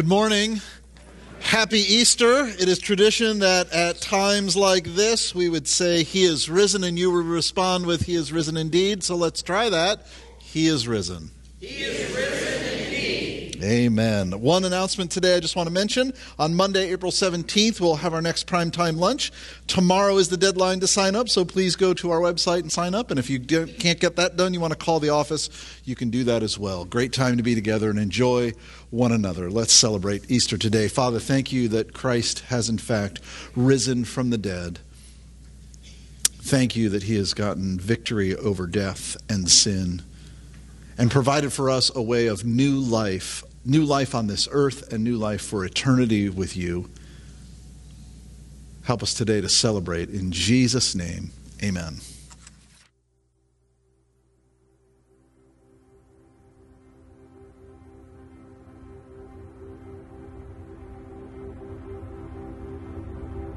Good morning. Happy Easter. It is tradition that at times like this we would say, He is risen, and you would respond with, He is risen indeed. So let's try that. He is risen. He is risen Amen. One announcement today I just want to mention. On Monday, April 17th, we'll have our next primetime lunch. Tomorrow is the deadline to sign up, so please go to our website and sign up. And if you can't get that done, you want to call the office, you can do that as well. Great time to be together and enjoy one another. Let's celebrate Easter today. Father, thank you that Christ has in fact risen from the dead. Thank you that he has gotten victory over death and sin and provided for us a way of new life, new life on this earth and new life for eternity with you. Help us today to celebrate. In Jesus' name, amen.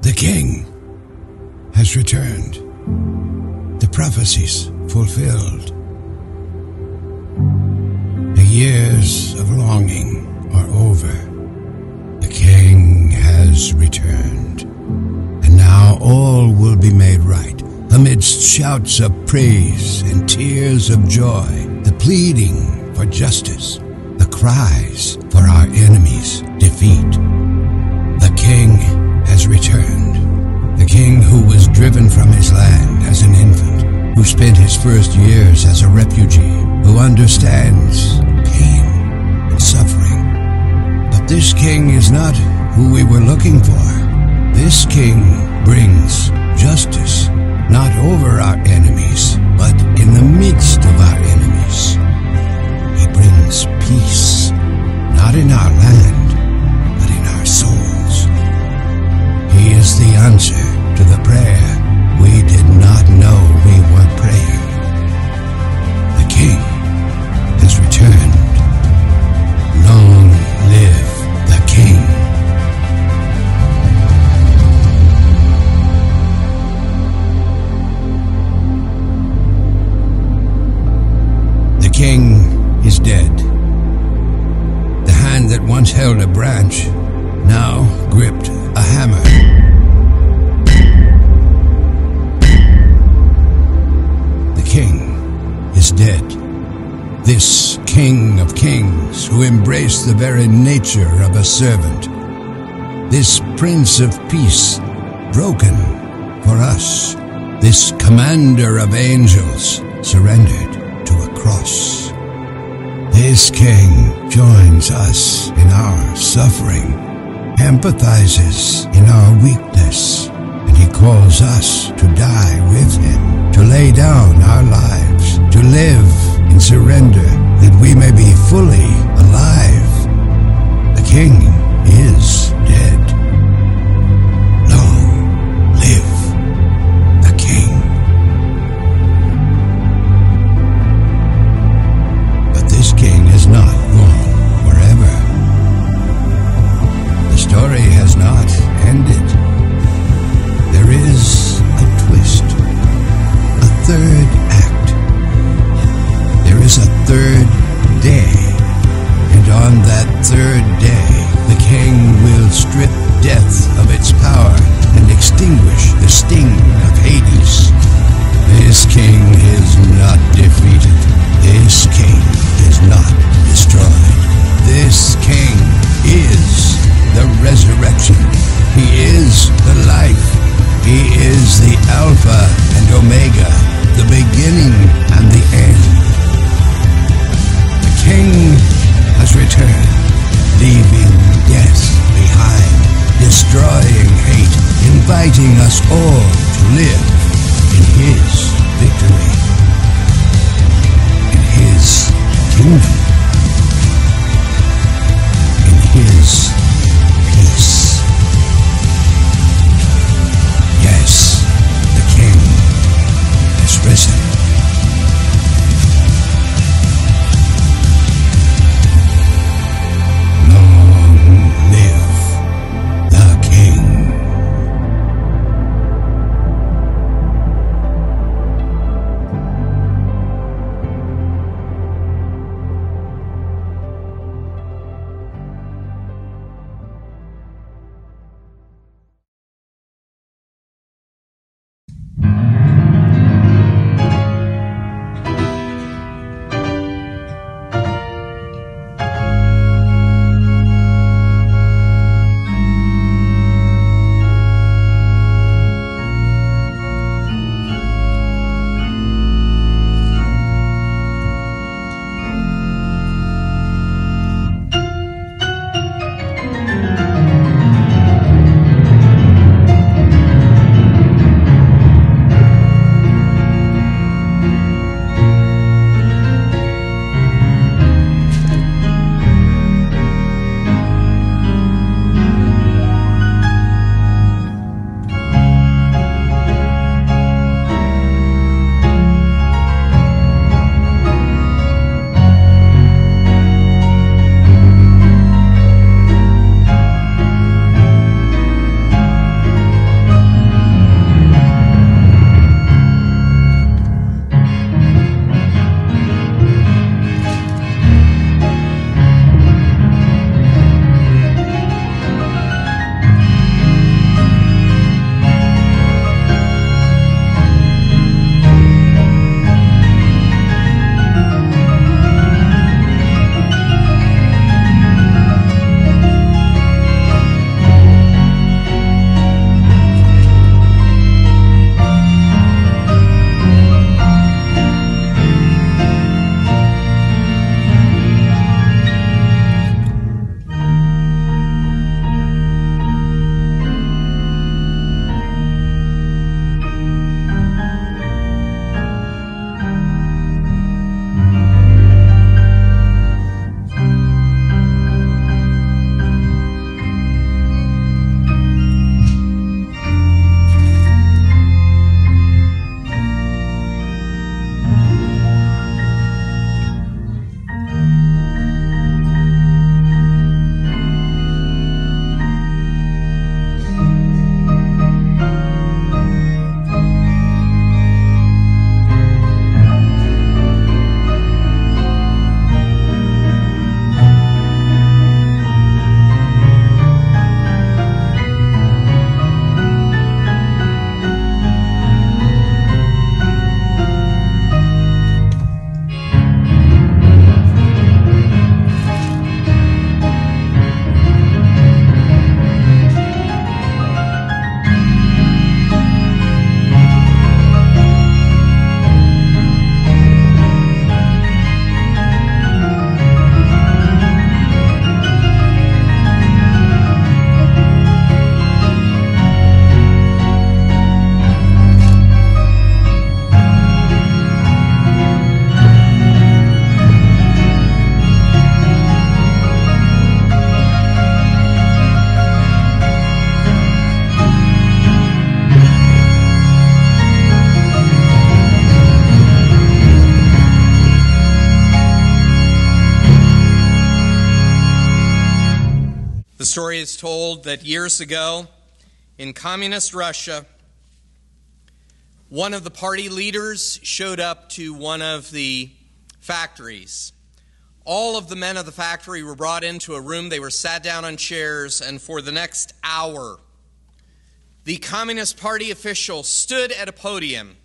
The King has returned. The prophecies fulfilled. Years of longing are over. The King has returned. And now all will be made right. Amidst shouts of praise and tears of joy, the pleading for justice, the cries for our enemies' defeat. The King has returned. The King who was driven from his land as an infant, who spent his first years as a refugee, who understands pain and suffering. But this king is not who we were looking for. This king brings justice, not over our enemies, but in the midst of our enemies. He brings peace, not in our land, but in our souls. He is the answer nature of a servant. This Prince of Peace, broken for us. This Commander of Angels, surrendered to a cross. This King joins us in our suffering, empathizes in our weakness, and he calls us to die with him, to lay down our lives, to live in surrender that we may be fully alive. The that years ago in communist Russia, one of the party leaders showed up to one of the factories. All of the men of the factory were brought into a room. They were sat down on chairs, and for the next hour, the Communist Party official stood at a podium,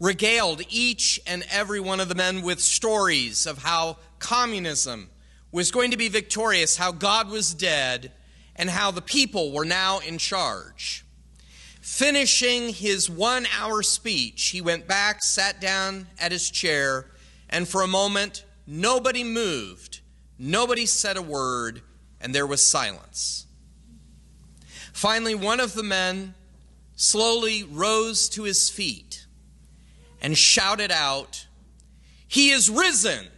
regaled each and every one of the men with stories of how communism was going to be victorious, how God was dead, and how the people were now in charge. Finishing his one hour speech, he went back, sat down at his chair, and for a moment, nobody moved, nobody said a word, and there was silence. Finally, one of the men slowly rose to his feet and shouted out, He is risen!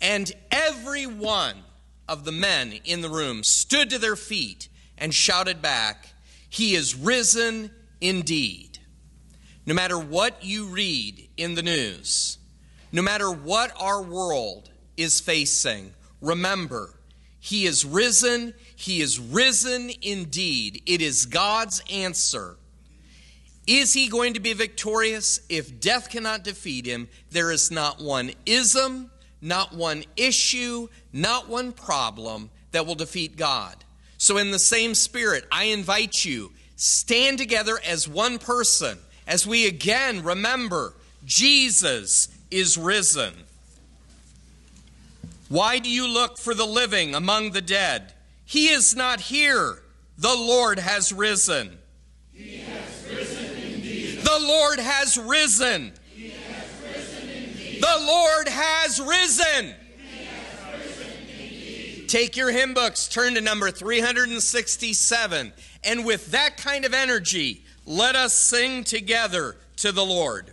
And every one of the men in the room stood to their feet and shouted back, He is risen indeed. No matter what you read in the news, no matter what our world is facing, remember, He is risen. He is risen indeed. It is God's answer. Is he going to be victorious? If death cannot defeat him, there is not one ism, not one issue, not one problem that will defeat God. So, in the same spirit, I invite you, stand together as one person as we again remember Jesus is risen. Why do you look for the living among the dead? He is not here. The Lord has risen. He has risen indeed. The Lord has risen. He has risen indeed. The Lord has risen. Take your hymn books, turn to number 367, and with that kind of energy, let us sing together to the Lord.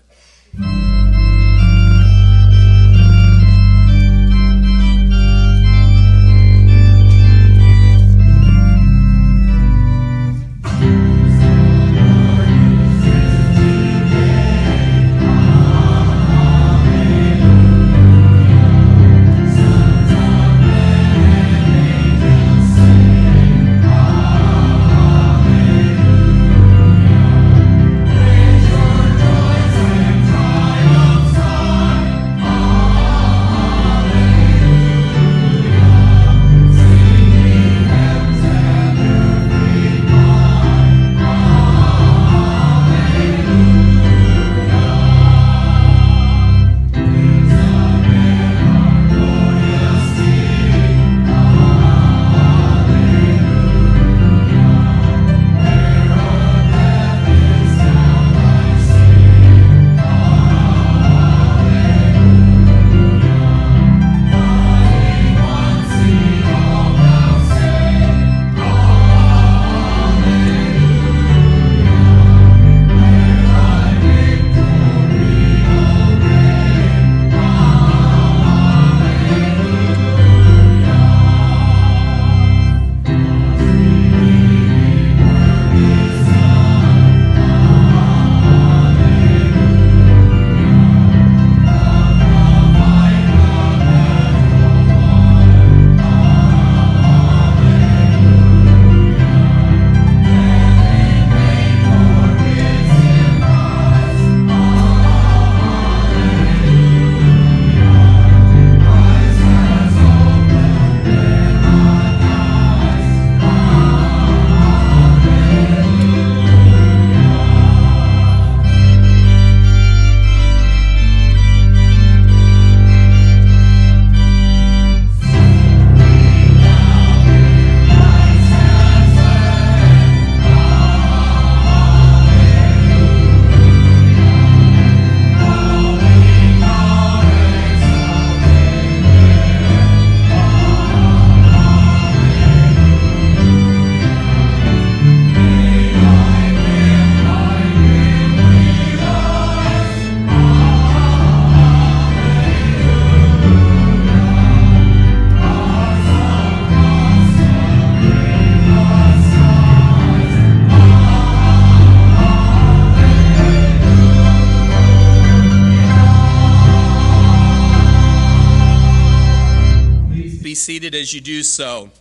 Seated as you do so.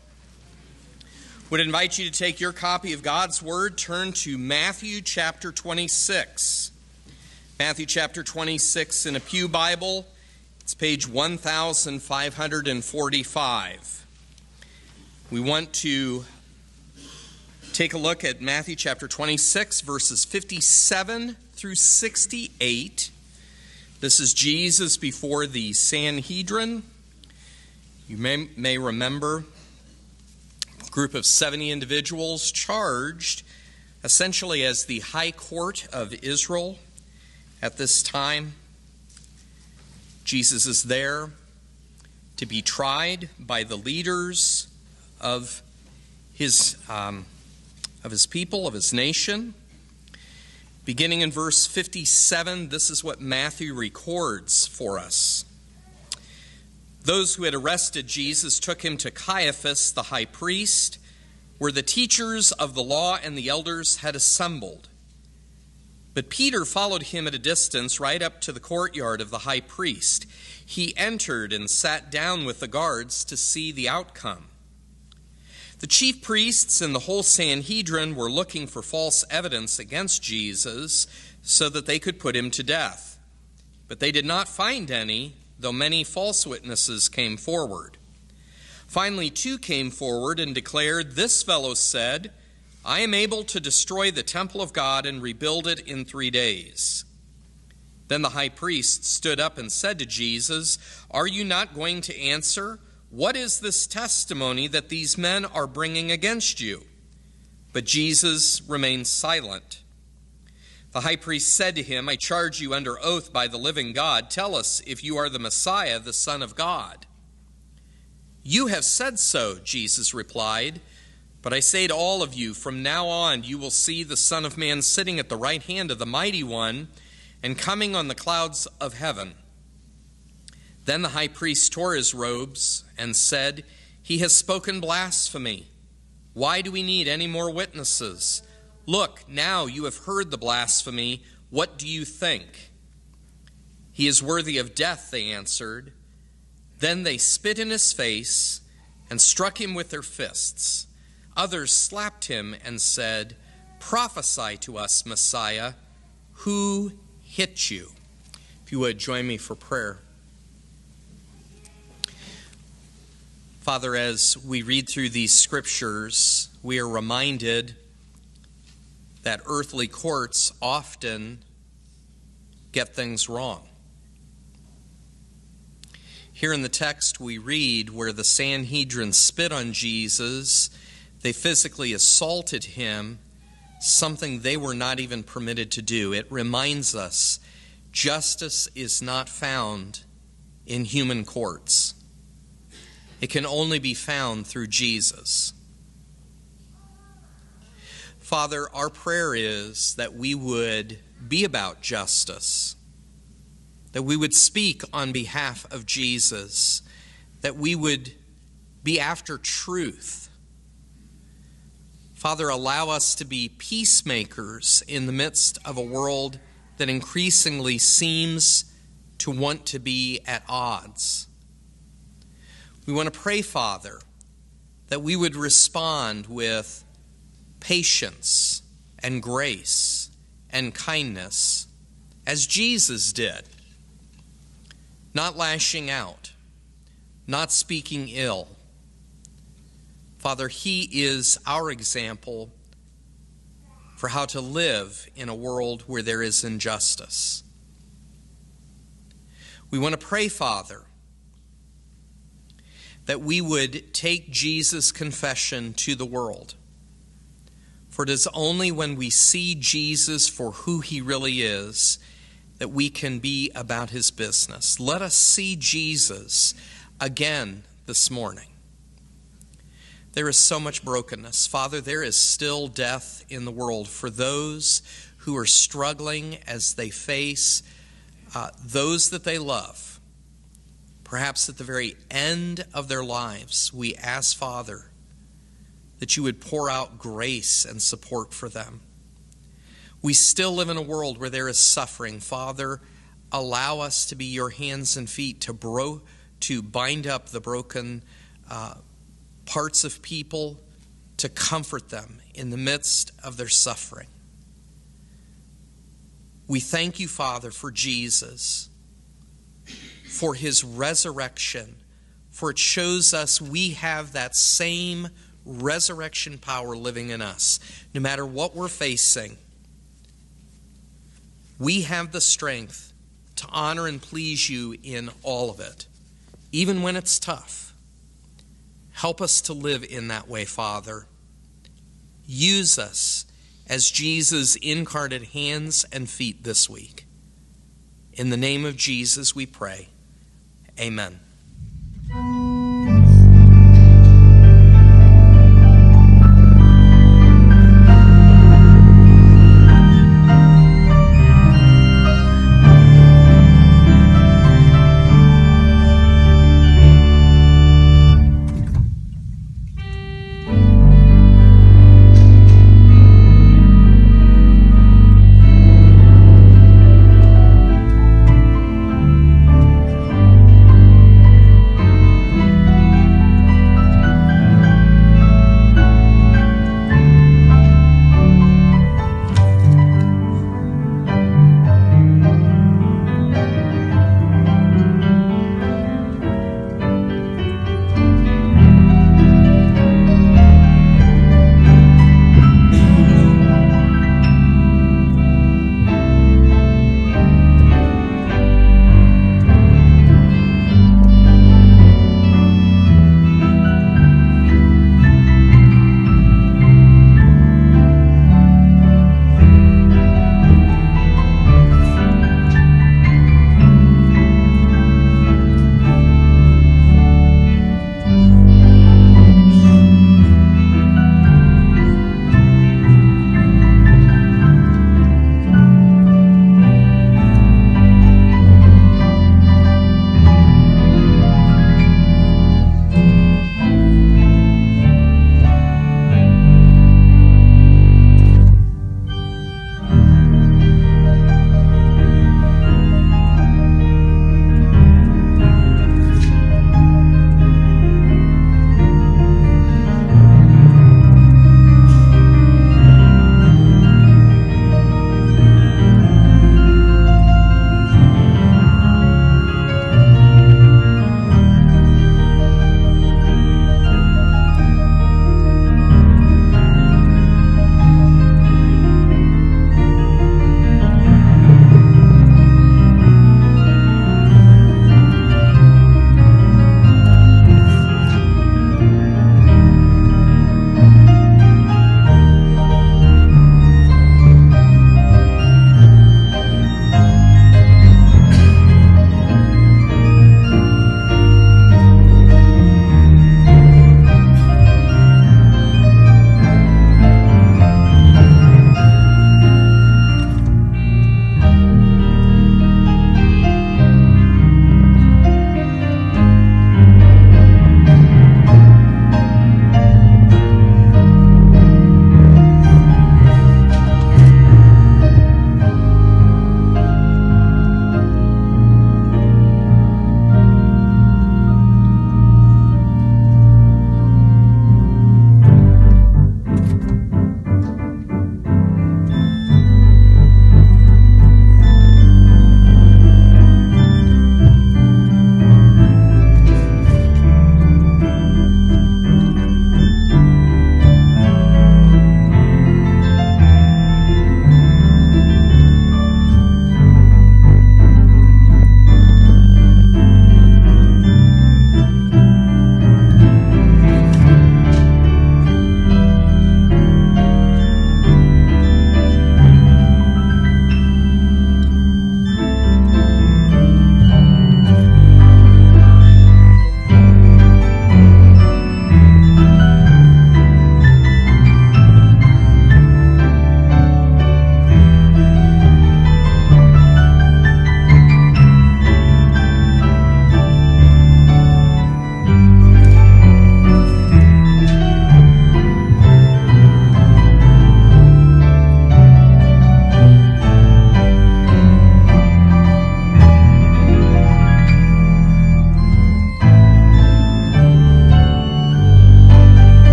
Would invite you to take your copy of God's Word, turn to Matthew chapter 26. Matthew chapter 26 in a Pew Bible, it's page 1545. We want to take a look at Matthew chapter 26, verses 57 through 68. This is Jesus before the Sanhedrin. You may, may remember a group of 70 individuals charged essentially as the high court of Israel at this time. Jesus is there to be tried by the leaders of his, um, of his people, of his nation. Beginning in verse 57, this is what Matthew records for us. Those who had arrested Jesus took him to Caiaphas, the high priest, where the teachers of the law and the elders had assembled. But Peter followed him at a distance right up to the courtyard of the high priest. He entered and sat down with the guards to see the outcome. The chief priests and the whole Sanhedrin were looking for false evidence against Jesus so that they could put him to death. But they did not find any though many false witnesses came forward. Finally, two came forward and declared, This fellow said, I am able to destroy the temple of God and rebuild it in three days. Then the high priest stood up and said to Jesus, Are you not going to answer? What is this testimony that these men are bringing against you? But Jesus remained silent. The high priest said to him, I charge you under oath by the living God, tell us if you are the Messiah, the Son of God. You have said so, Jesus replied. But I say to all of you, from now on you will see the Son of Man sitting at the right hand of the Mighty One and coming on the clouds of heaven. Then the high priest tore his robes and said, He has spoken blasphemy. Why do we need any more witnesses? Look, now you have heard the blasphemy. What do you think? He is worthy of death, they answered. Then they spit in his face and struck him with their fists. Others slapped him and said, Prophesy to us, Messiah. Who hit you? If you would join me for prayer. Father, as we read through these scriptures, we are reminded that earthly courts often get things wrong. Here in the text, we read where the Sanhedrin spit on Jesus, they physically assaulted him, something they were not even permitted to do. It reminds us justice is not found in human courts, it can only be found through Jesus. Father, our prayer is that we would be about justice, that we would speak on behalf of Jesus, that we would be after truth. Father, allow us to be peacemakers in the midst of a world that increasingly seems to want to be at odds. We want to pray, Father, that we would respond with patience and grace and kindness as Jesus did, not lashing out, not speaking ill. Father, He is our example for how to live in a world where there is injustice. We want to pray, Father, that we would take Jesus' confession to the world for it is only when we see Jesus for who he really is that we can be about his business. Let us see Jesus again this morning. There is so much brokenness. Father, there is still death in the world for those who are struggling as they face uh, those that they love. Perhaps at the very end of their lives, we ask, Father, that you would pour out grace and support for them. We still live in a world where there is suffering. Father, allow us to be your hands and feet to, bro- to bind up the broken uh, parts of people to comfort them in the midst of their suffering. We thank you, Father, for Jesus, for his resurrection, for it shows us we have that same resurrection power living in us. No matter what we're facing, we have the strength to honor and please you in all of it, even when it's tough. Help us to live in that way, Father. Use us as Jesus' incarnate hands and feet this week. In the name of Jesus, we pray. Amen.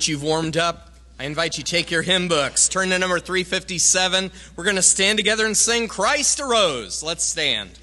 That you've warmed up, I invite you take your hymn books, turn to number 357. We're going to stand together and sing Christ Arose. Let's stand.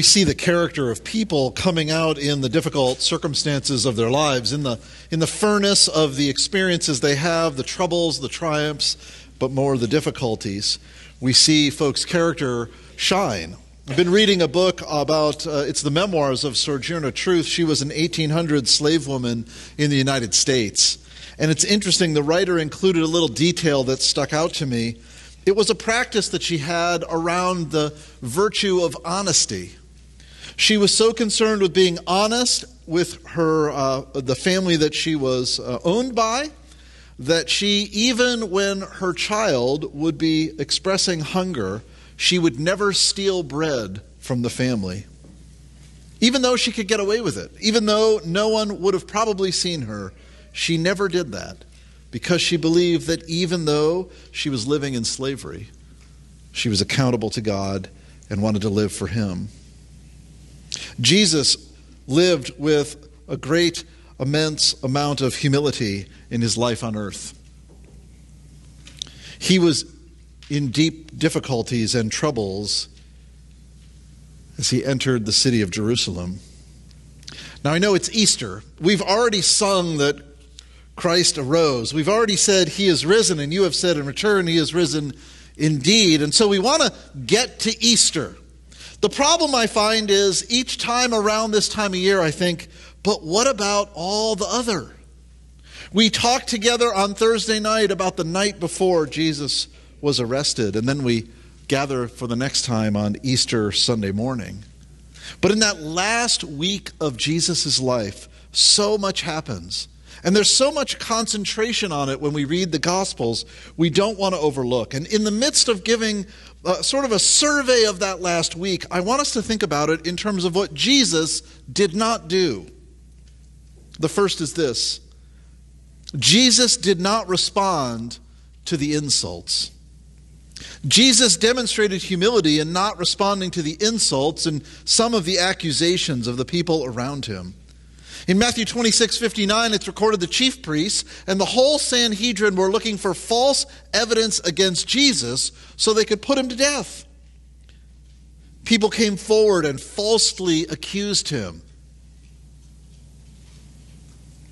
We see the character of people coming out in the difficult circumstances of their lives, in the, in the furnace of the experiences they have, the troubles, the triumphs, but more the difficulties. We see folks' character shine. I've been reading a book about, uh, it's the memoirs of Sojourner Truth. She was an 1800 slave woman in the United States. And it's interesting, the writer included a little detail that stuck out to me. It was a practice that she had around the virtue of honesty. She was so concerned with being honest with her, uh, the family that she was uh, owned by, that she, even when her child would be expressing hunger, she would never steal bread from the family. Even though she could get away with it, even though no one would have probably seen her, she never did that because she believed that even though she was living in slavery, she was accountable to God and wanted to live for Him. Jesus lived with a great, immense amount of humility in his life on earth. He was in deep difficulties and troubles as he entered the city of Jerusalem. Now, I know it's Easter. We've already sung that Christ arose. We've already said he is risen, and you have said in return, he is risen indeed. And so we want to get to Easter. The problem I find is each time around this time of year, I think, but what about all the other? We talked together on Thursday night about the night before Jesus was arrested, and then we gather for the next time on Easter Sunday morning. But in that last week of Jesus' life, so much happens. And there's so much concentration on it when we read the Gospels, we don't want to overlook. And in the midst of giving uh, sort of a survey of that last week, I want us to think about it in terms of what Jesus did not do. The first is this Jesus did not respond to the insults. Jesus demonstrated humility in not responding to the insults and some of the accusations of the people around him. In Matthew 26, 59, it's recorded the chief priests and the whole Sanhedrin were looking for false evidence against Jesus so they could put him to death. People came forward and falsely accused him.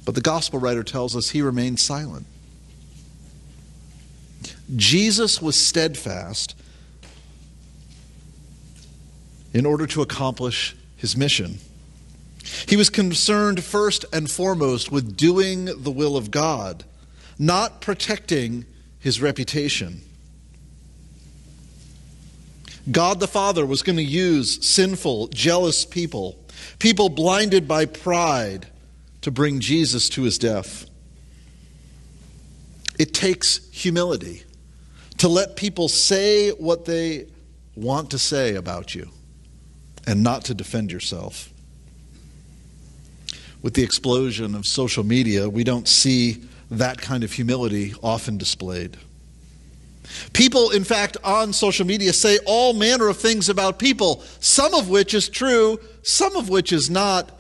But the gospel writer tells us he remained silent. Jesus was steadfast in order to accomplish his mission. He was concerned first and foremost with doing the will of God, not protecting his reputation. God the Father was going to use sinful, jealous people, people blinded by pride, to bring Jesus to his death. It takes humility to let people say what they want to say about you and not to defend yourself. With the explosion of social media, we don't see that kind of humility often displayed. People, in fact, on social media say all manner of things about people, some of which is true, some of which is not,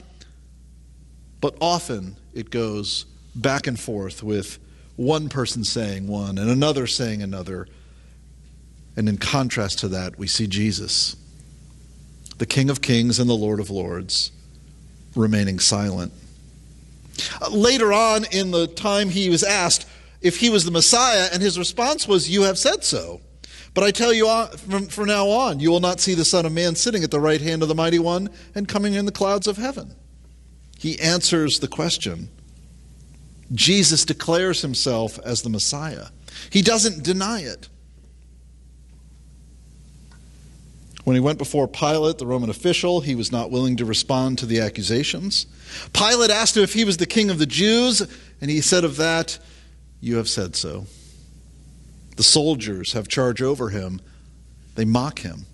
but often it goes back and forth with one person saying one and another saying another. And in contrast to that, we see Jesus, the King of Kings and the Lord of Lords, remaining silent. Later on in the time, he was asked if he was the Messiah, and his response was, You have said so. But I tell you uh, from, now on, you will not see the Son of Man sitting at the right hand of the Mighty One and coming in the clouds of heaven. He answers the question. Jesus declares himself as the Messiah. He doesn't deny it. When he went before Pilate, the Roman official, he was not willing to respond to the accusations. Pilate asked him if he was the king of the Jews, and he said of that, You have said so. The soldiers have charge over him. They mock him.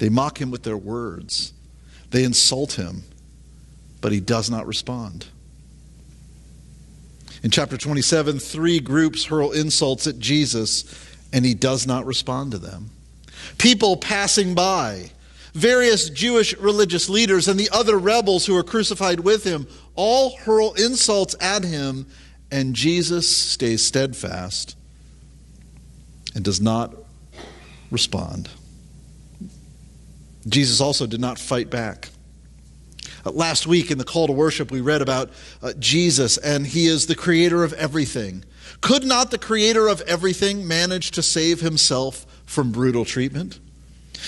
They mock him with their words. They insult him, but he does not respond. In chapter 27, three groups hurl insults at Jesus, and he does not respond to them. People passing by, various Jewish religious leaders, and the other rebels who were crucified with him all hurl insults at him, and Jesus stays steadfast and does not respond. Jesus also did not fight back. Uh, last week in the call to worship, we read about uh, Jesus, and he is the creator of everything. Could not the creator of everything manage to save himself from brutal treatment?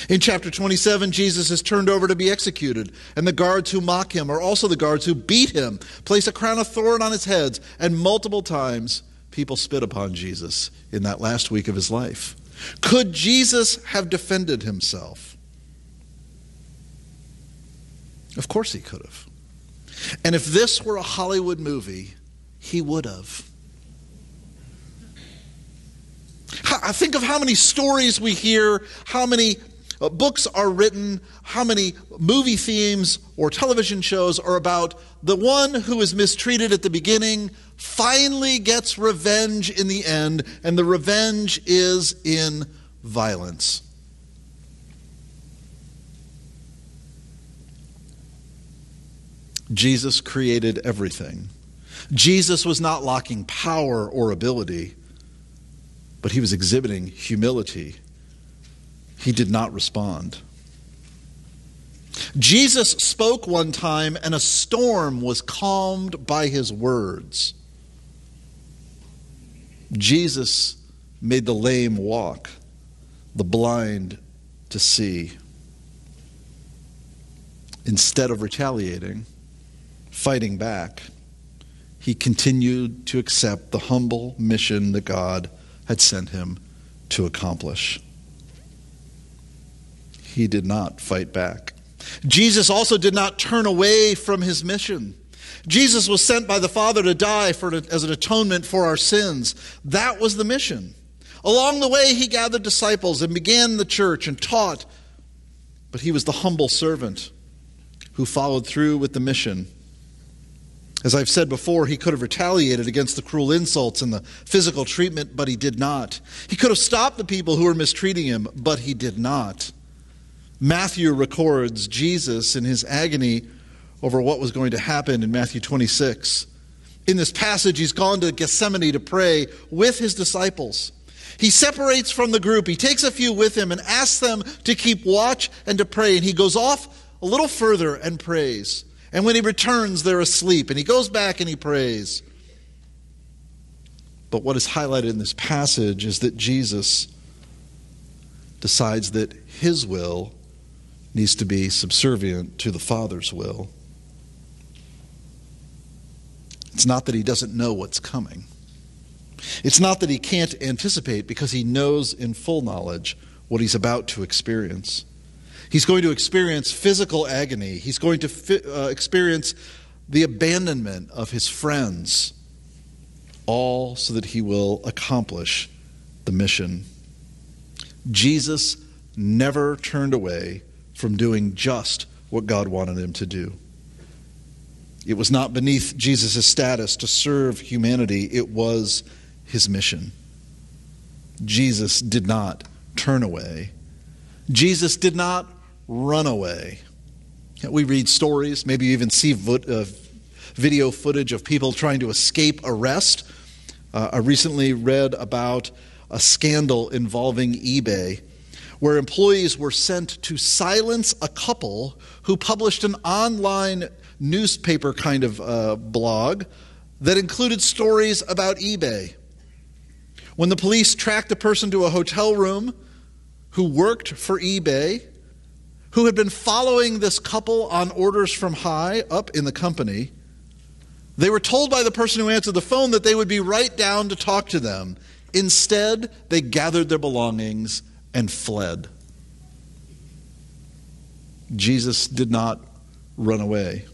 In chapter 27, Jesus is turned over to be executed, and the guards who mock him are also the guards who beat him, place a crown of thorn on his head, and multiple times people spit upon Jesus in that last week of his life. Could Jesus have defended himself? Of course he could have. And if this were a Hollywood movie, he would have. I think of how many stories we hear, how many uh, books are written, how many movie themes or television shows are about the one who is mistreated at the beginning finally gets revenge in the end, and the revenge is in violence. Jesus created everything. Jesus was not lacking power or ability, but he was exhibiting humility. He did not respond. Jesus spoke one time, and a storm was calmed by his words. Jesus made the lame walk, the blind to see. Instead of retaliating, fighting back, he continued to accept the humble mission that God had sent him to accomplish. He did not fight back. Jesus also did not turn away from his mission. Jesus was sent by the Father to die for, as an atonement for our sins. That was the mission. Along the way, he gathered disciples and began the church and taught, but he was the humble servant who followed through with the mission As I've said before, he could have retaliated against the cruel insults and the physical treatment, but he did not. He could have stopped the people who were mistreating him, but he did not. Matthew records Jesus in his agony over what was going to happen in Matthew 26. In this passage, he's gone to Gethsemane to pray with his disciples. He separates from the group. He takes a few with him and asks them to keep watch and to pray. And he goes off a little further and prays. And when he returns, they're asleep. And he goes back and he prays. But what is highlighted in this passage is that Jesus decides that his will needs to be subservient to the Father's will. It's not that he doesn't know what's coming. It's not that he can't anticipate because he knows in full knowledge what he's about to experience. He's going to experience physical agony. He's going to fi- uh, experience the abandonment of his friends, all so that he will accomplish the mission. Jesus never turned away from doing just what God wanted him to do. It was not beneath Jesus' status to serve humanity, it was his mission. Jesus did not turn away. Jesus did not run away. We read stories, maybe you even see uh, video footage of people trying to escape arrest. Uh, I recently read about a scandal involving eBay where employees were sent to silence a couple who published an online newspaper kind of uh, blog that included stories about eBay. When the police tracked the person to a hotel room who worked for eBay, who had been following this couple on orders from high up in the company, they were told by the person who answered the phone that they would be right down to talk to them. Instead, they gathered their belongings and fled. Jesus did not run away.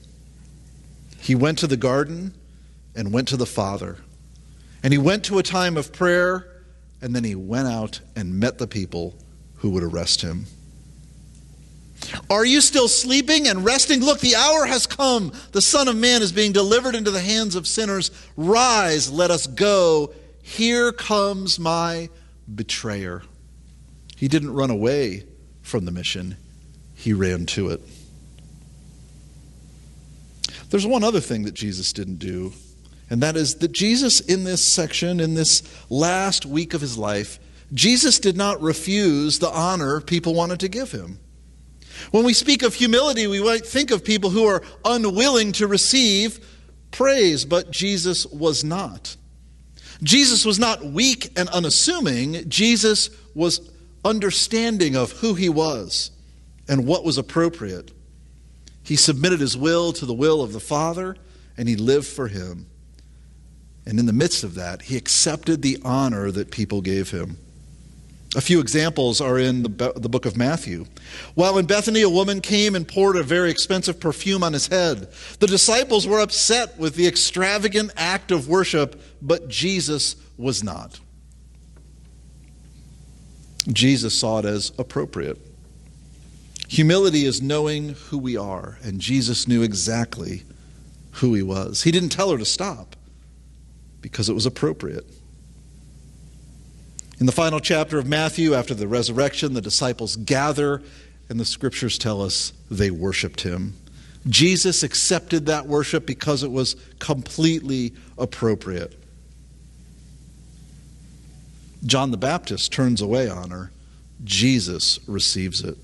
He went to the garden and went to the Father. And he went to a time of prayer, and then he went out and met the people who would arrest him. Are you still sleeping and resting? Look, the hour has come. The Son of Man is being delivered into the hands of sinners. Rise, let us go. Here comes my betrayer. He didn't run away from the mission, he ran to it. There's one other thing that Jesus didn't do, and that is that Jesus, in this section, in this last week of his life, Jesus did not refuse the honor people wanted to give him. When we speak of humility, we might think of people who are unwilling to receive praise, but Jesus was not. Jesus was not weak and unassuming. Jesus was understanding of who he was and what was appropriate. He submitted his will to the will of the Father, and he lived for him. And in the midst of that, he accepted the honor that people gave him. A few examples are in the, the book of Matthew. While in Bethany, a woman came and poured a very expensive perfume on his head. The disciples were upset with the extravagant act of worship, but Jesus was not. Jesus saw it as appropriate. Humility is knowing who we are, and Jesus knew exactly who he was. He didn't tell her to stop because it was appropriate. In the final chapter of Matthew, after the resurrection, the disciples gather, and the scriptures tell us they worshiped him. Jesus accepted that worship because it was completely appropriate. John the Baptist turns away honor, Jesus receives it.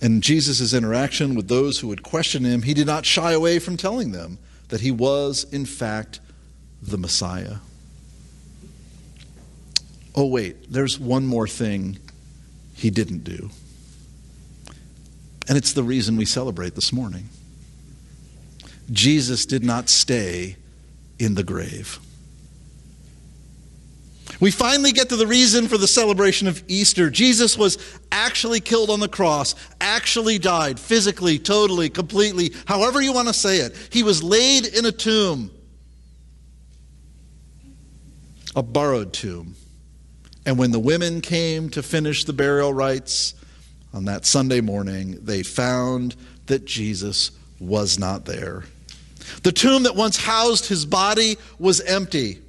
In Jesus' interaction with those who would question him, he did not shy away from telling them that he was, in fact, the Messiah. Oh, wait, there's one more thing he didn't do. And it's the reason we celebrate this morning. Jesus did not stay in the grave. We finally get to the reason for the celebration of Easter. Jesus was actually killed on the cross, actually died, physically, totally, completely, however you want to say it. He was laid in a tomb, a borrowed tomb. And when the women came to finish the burial rites on that Sunday morning, they found that Jesus was not there. The tomb that once housed his body was empty.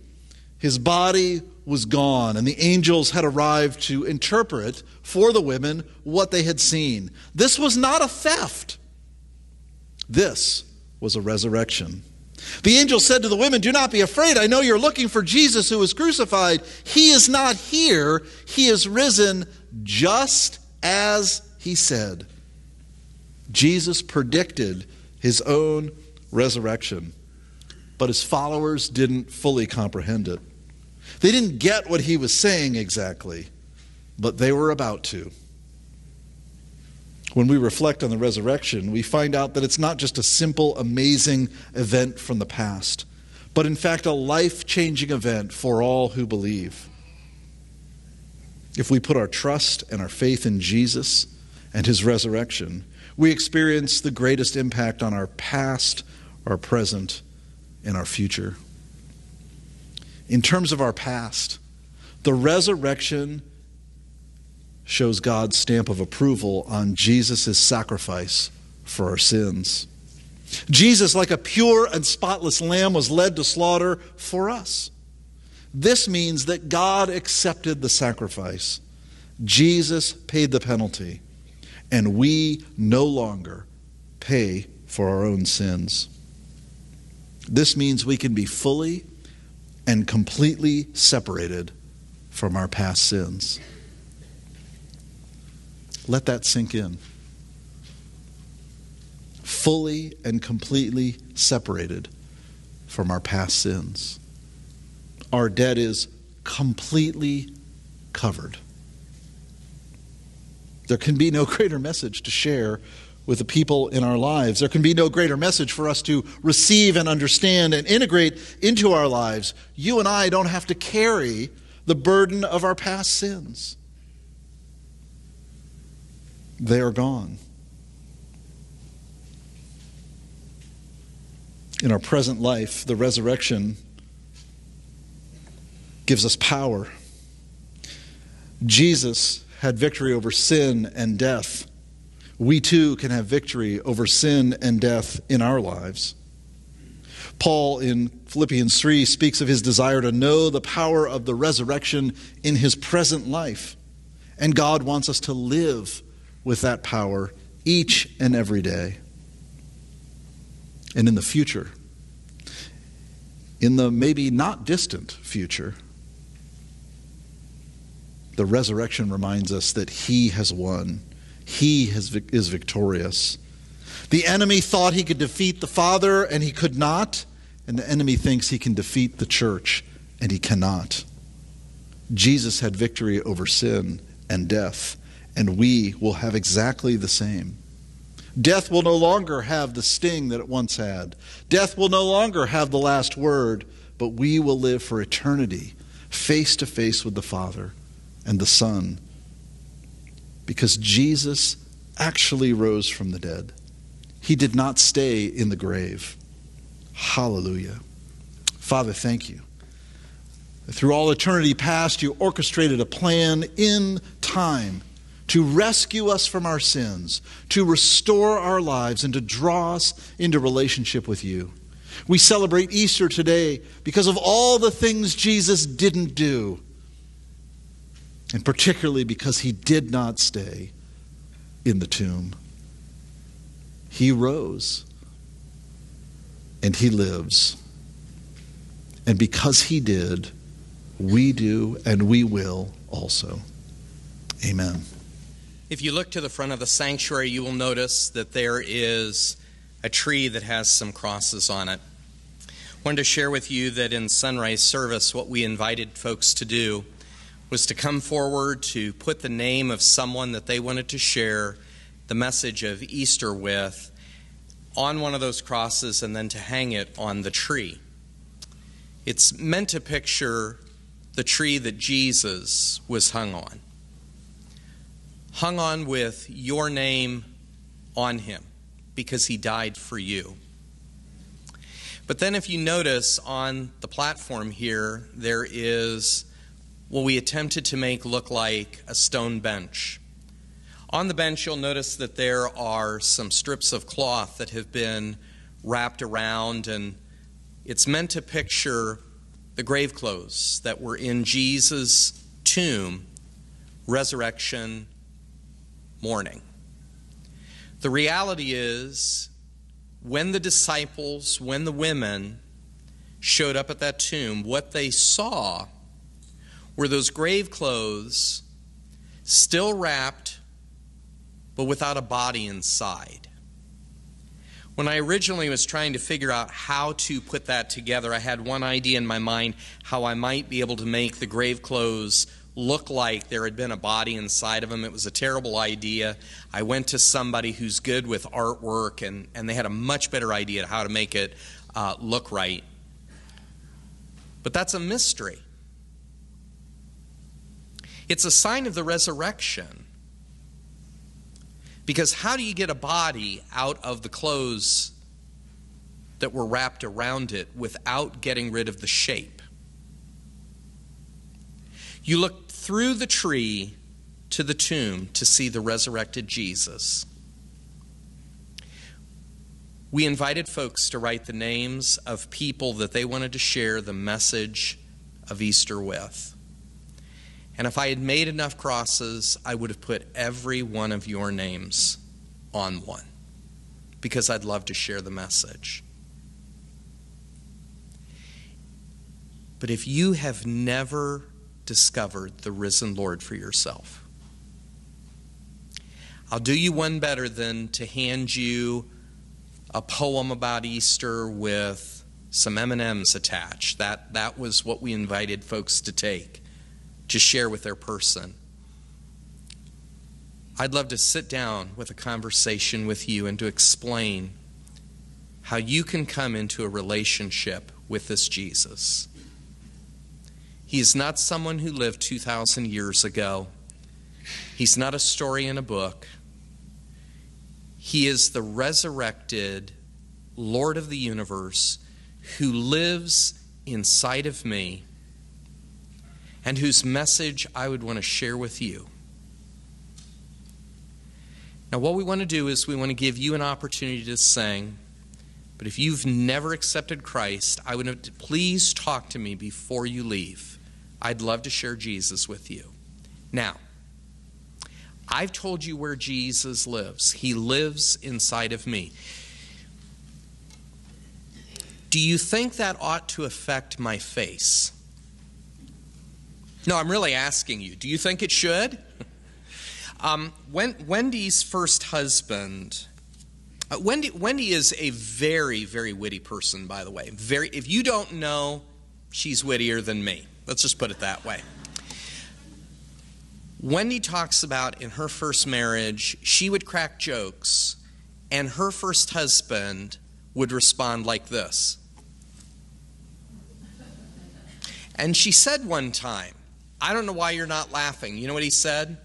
His body was gone, and the angels had arrived to interpret for the women what they had seen. This was not a theft, this was a resurrection. The angel said to the women, Do not be afraid. I know you're looking for Jesus who was crucified. He is not here, he is risen just as he said. Jesus predicted his own resurrection, but his followers didn't fully comprehend it. They didn't get what he was saying exactly, but they were about to. When we reflect on the resurrection, we find out that it's not just a simple, amazing event from the past, but in fact a life changing event for all who believe. If we put our trust and our faith in Jesus and his resurrection, we experience the greatest impact on our past, our present, and our future. In terms of our past, the resurrection shows God's stamp of approval on Jesus' sacrifice for our sins. Jesus, like a pure and spotless lamb, was led to slaughter for us. This means that God accepted the sacrifice. Jesus paid the penalty, and we no longer pay for our own sins. This means we can be fully and completely separated from our past sins. Let that sink in. Fully and completely separated from our past sins. Our debt is completely covered. There can be no greater message to share with the people in our lives. There can be no greater message for us to receive and understand and integrate into our lives. You and I don't have to carry the burden of our past sins, they are gone. In our present life, the resurrection gives us power. Jesus had victory over sin and death we too can have victory over sin and death in our lives. Paul in Philippians 3 speaks of his desire to know the power of the resurrection in his present life. And God wants us to live with that power each and every day. And in the future, in the maybe not distant future, the resurrection reminds us that he has won he has, is victorious. The enemy thought he could defeat the Father, and he could not. And the enemy thinks he can defeat the church, and he cannot. Jesus had victory over sin and death, and we will have exactly the same. Death will no longer have the sting that it once had. Death will no longer have the last word, but we will live for eternity, face to face with the Father and the Son because Jesus actually rose from the dead. He did not stay in the grave. Hallelujah. Father, thank you. Through all eternity past, you orchestrated a plan in time to rescue us from our sins, to restore our lives, and to draw us into relationship with you. We celebrate Easter today because of all the things Jesus didn't do and particularly because he did not stay in the tomb. He rose and he lives. And because he did, we do and we will also. Amen. If you look to the front of the sanctuary, you will notice that there is a tree that has some crosses on it. I wanted to share with you that in sunrise service, what we invited folks to do was to come forward to put the name of someone that they wanted to share the message of Easter with on one of those crosses and then to hang it on the tree. It's meant to picture the tree that Jesus was hung on. Hung on with your name on him because he died for you. But then, if you notice on the platform here, there is what we attempted to make look like a stone bench. On the bench, you'll notice that there are some strips of cloth that have been wrapped around, and it's meant to picture the grave clothes that were in Jesus' tomb, resurrection morning. The reality is, when the disciples, when the women showed up at that tomb, what they saw were those grave clothes still wrapped but without a body inside. When I originally was trying to figure out how to put that together, I had one idea in my mind how I might be able to make the grave clothes look like there had been a body inside of them. It was a terrible idea. I went to somebody who's good with artwork, and, and they had a much better idea of how to make it uh, look right. But that's a mystery. It's a sign of the resurrection. Because how do you get a body out of the clothes that were wrapped around it without getting rid of the shape? You look through the tree to the tomb to see the resurrected Jesus. We invited folks to write the names of people that they wanted to share the message of Easter with. And if I had made enough crosses, I would have put every one of your names on one because I'd love to share the message. But if you have never discovered the risen Lord for yourself, I'll do you one better than to hand you a poem about Easter with some M&Ms attached. That that was what we invited folks to take to share with their person. I'd love to sit down with a conversation with you and to explain how you can come into a relationship with this Jesus. He is not someone who lived 2,000 years ago. He's not a story in a book. He is the resurrected Lord of the universe who lives inside of me and whose message I would want to share with you. Now, what we want to do is we want to give you an opportunity to sing. But if you've never accepted Christ, I would please talk to me before you leave. I'd love to share Jesus with you. Now, I've told you where Jesus lives. He lives inside of me. Do you think that ought to affect my face? No, I'm really asking you. Do you think it should? Um, Wendy's first husband. Uh, Wendy, Wendy is a very, very witty person, by the way. Very, if you don't know, she's wittier than me. Let's just put it that way. Wendy talks about in her first marriage, she would crack jokes, and her first husband would respond like this. And she said one time, I don't know why you're not laughing. You know what he said?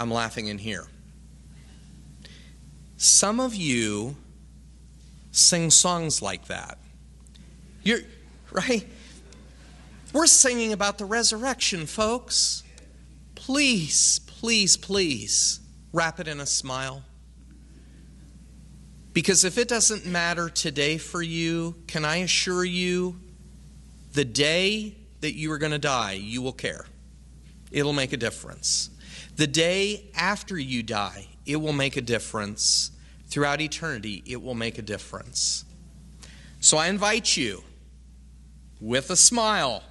I'm laughing in here. Some of you sing songs like that. You're right? We're singing about the resurrection, folks. Please, please, please wrap it in a smile. Because if it doesn't matter today for you, can I assure you, the day that you are going to die, you will care. It'll make a difference. The day after you die, it will make a difference. Throughout eternity, it will make a difference. So I invite you, with a smile,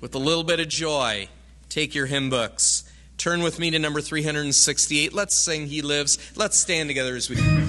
with a little bit of joy, take your hymn books. Turn with me to number 368. Let's sing He Lives. Let's stand together as we.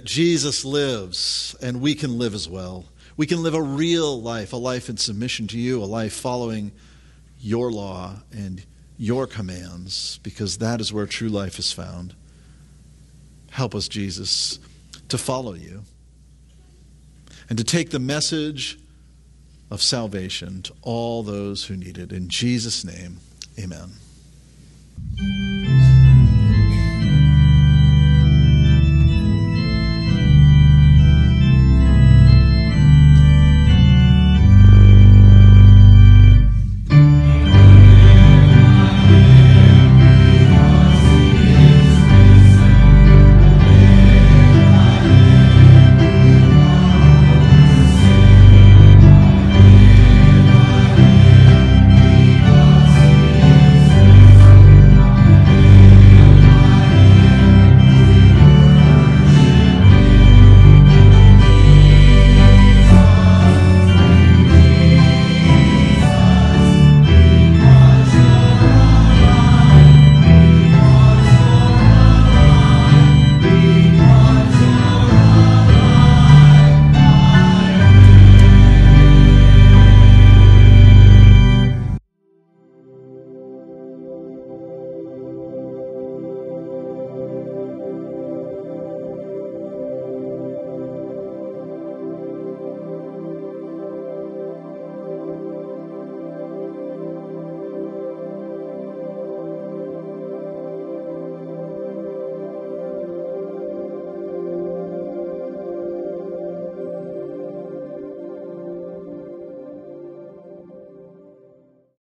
That Jesus lives and we can live as well. We can live a real life, a life in submission to you, a life following your law and your commands, because that is where true life is found. Help us, Jesus, to follow you and to take the message of salvation to all those who need it. In Jesus' name, amen.